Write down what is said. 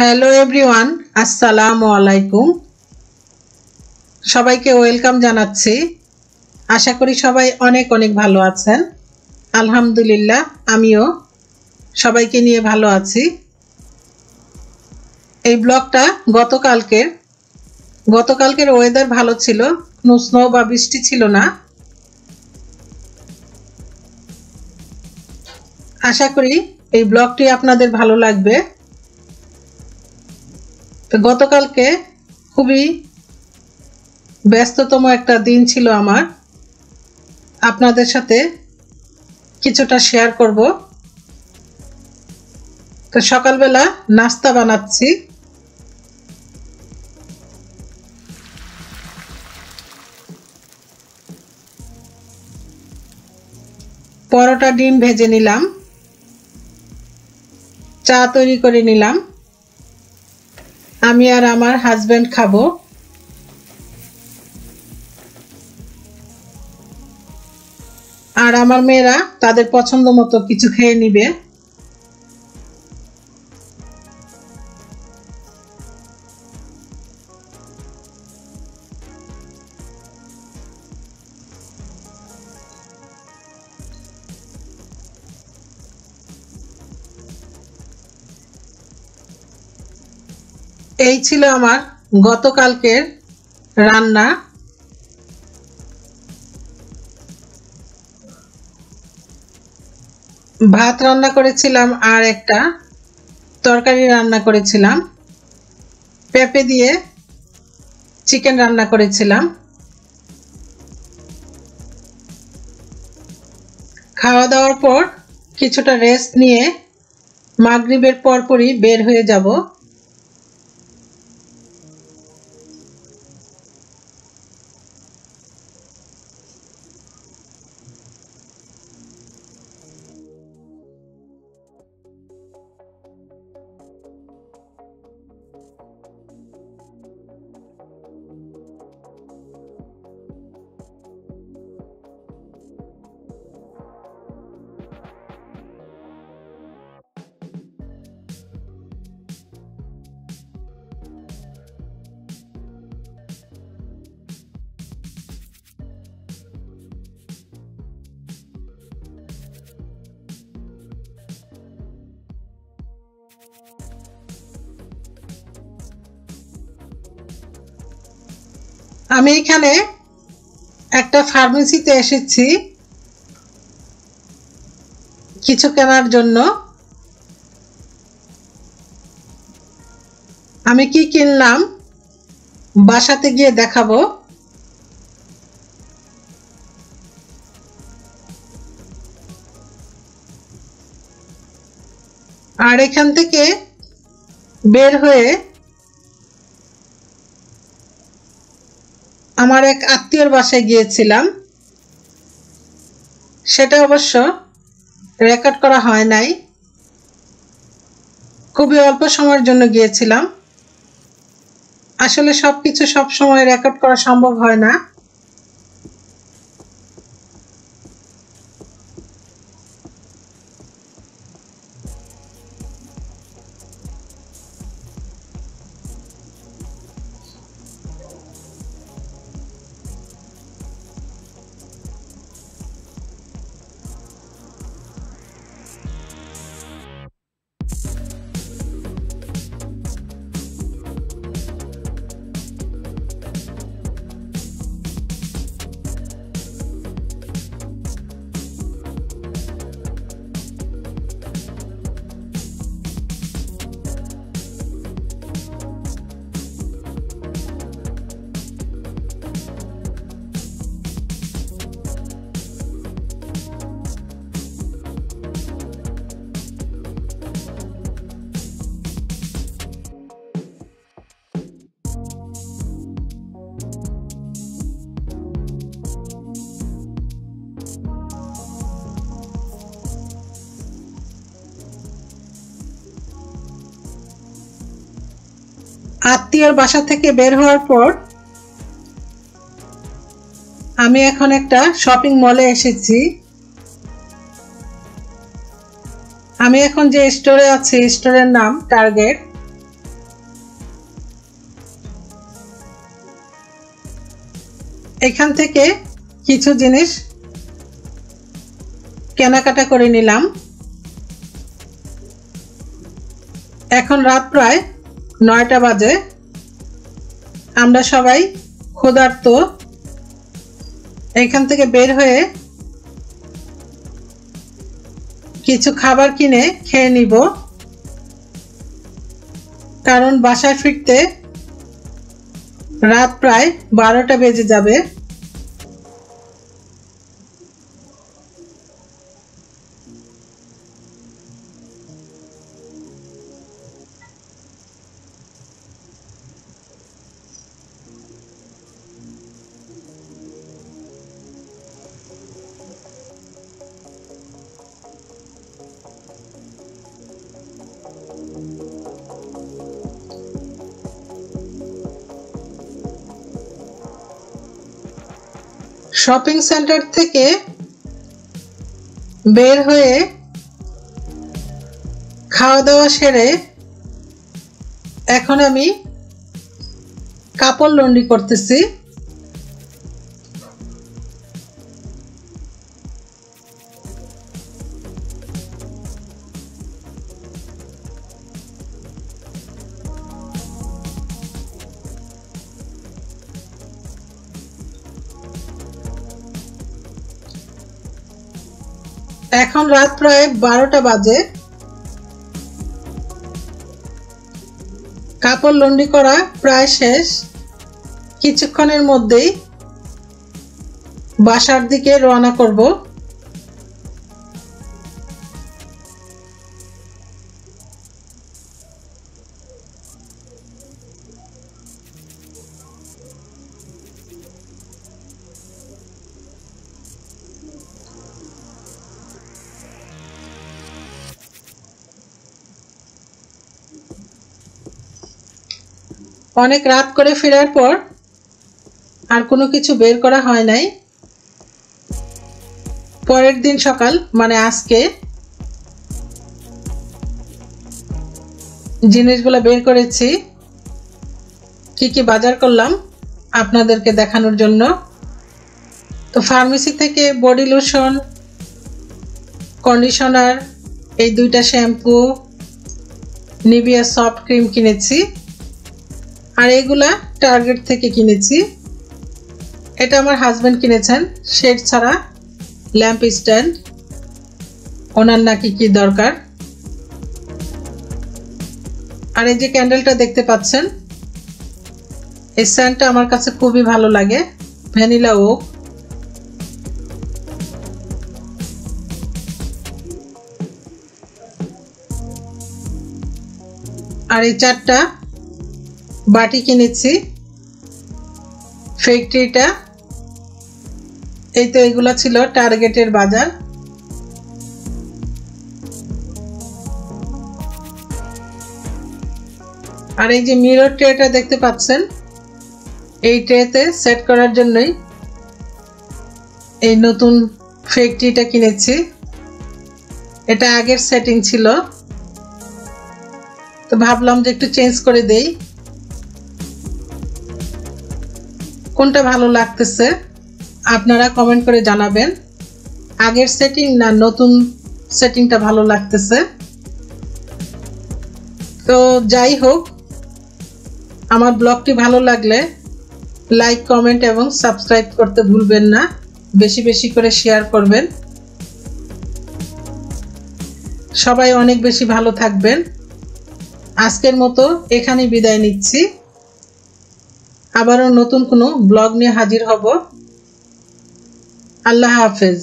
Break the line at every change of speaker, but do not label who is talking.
Hello everyone আসসালামু আলাইকুম সবাইকে ওয়েলকাম জানাচ্ছি। আশা করি সবাই অনেক অনেক ভালো আছেন। আলহামদুলিল্লাহ, আমিও সবাইকে নিয়ে ভালো আছি। এই ব্লগটা গতকালকের গতকালকের ওয়েদার ভালো ছিল, কোনো স্নো বা বৃষ্টি ছিল না। আশা করি এই ব্লগটি আপনাদের ভালো লাগবে। তো গতকালকে খুবই ব্যস্ততম একটা দিন ছিল আমার। আপনাদের সাথে কিছুটা শেয়ার করব। তো সকালবেলা নাস্তা বানাচ্ছি। পরোটা, ডিম ভেজে নিলাম। চা তৈরি করে নিলাম। আমি আর আমার হাজব্যান্ড খাব। আর আমার মেয়েরা তাদের পছন্দ মতো কিছু খেয়ে নিবে। এই ছিল আমার গতকালকের রান্না। ভাত রান্না করেছিলাম আর একটা তরকারি রান্না করেছিলাম। পেঁপে দিয়ে চিকেন রান্না করেছিলাম। খাওয়া দাওয়ার পর কিছুটা রেস্ট নিয়ে মাগরিবের পরপরই বের হয়ে যাব। আমি এখানে একটা ফার্মেসিতে এসেছি কিছু কেনার জন্য। আমি কি কিনলাম? বাসাতে গিয়ে দেখাবো। আর এখান থেকে বের হয়ে আমার এক আত্মীয়র বাসায় গিয়েছিলাম। সেটা অবশ্য রেকর্ড করা হয় নাই। খুবই অল্প সময়ের জন্য গিয়েছিলাম। আসলে সব কিছু সব সময় রেকর্ড করা সম্ভব হয় না। আত্মীয়র বাসা থেকে বের হওয়ার পর আমি এখন একটা শপিং মলে এসেছি। আমি এখন যে স্টোরে আছি স্টোরের নাম টার্গেট এখান থেকে কিছু জিনিস কেনাকাটা করে নিলাম। এখন রাত প্রায় নয়টা বাজে। আমরা সবাই ক্ষুধার্ত। এখান থেকে বের হয়ে কিছু খাবার কিনে খেয়ে নিব। কারণ বাসায় ফিরতে রাত প্রায় বারোটা বেজে যাবে। শপিং সেন্টার থেকে বের হয়ে খাওয়া দাওয়া সেরে এখন আমি কাপড় লন্ডি করতেছি। এখন রাত প্রায় বারোটা বাজে। কাপড় লন্ডি করা প্রায় শেষ। কিছুক্ষণের মধ্যেই বাসার দিকে রওনা করব। অনেক রাত করে ফেরার পর আর কোনো কিছু বের করা হয় নাই। পরের দিন সকাল মানে আজকে, জিনিসগুলো বের করেছি। কি কি বাজার করলাম আপনাদেরকে দেখানোর জন্য। তো ফার্মেসি থেকে বডি লোশন কন্ডিশনার এই দুইটা শ্যাম্পু নিভিয়া সফট ক্রিম কিনেছি। আর এগুলা টার্গেট থেকে কিনেছি। এটা আমার হাজব্যান্ড কিনেছেন। শেড ছাড়া ল্যাম্প স্ট্যান্ড ওনার নাকি কি দরকার? আর এই যে ক্যান্ডেলটা দেখতে পাচ্ছেন, এই স্যান্ডটা আমার কাছে খুবই ভালো লাগে। ভ্যানিলা ওক আর এই চারটা বাটি কিনেছি। ফ্যাক্টরিটা এই তো এগুলো ছিল টার্গেটের বাজার। আর এই যে মিরর ট্রেটা দেখতে পাচ্ছেন, এই ট্রেতে সেট করার জন্যই এই নতুন ফ্যাক্টরিটা কিনেছি। এটা আগের সেটিং ছিল। তো ভাবলাম যে একটু চেঞ্জ করে দেই। কোনটা ভালো লাগতেছে আপনারা কমেন্ট করে জানাবেন। আগের সেটিং না নতুন সেটিংটা ভালো লাগতেছে? তো যাই হোক, আমার ব্লগটি ভালো লাগলে লাইক কমেন্ট এবং সাবস্ক্রাইব করতে ভুলবেন না। বেশি বেশি করে শেয়ার করবেন। সবাই অনেক বেশি ভালো থাকবেন। আজকের মতো এখানে বিদায় নিচ্ছি। আবারও নতুন কোনো ব্লগ নিয়ে হাজির হব। আল্লাহ হাফেজ।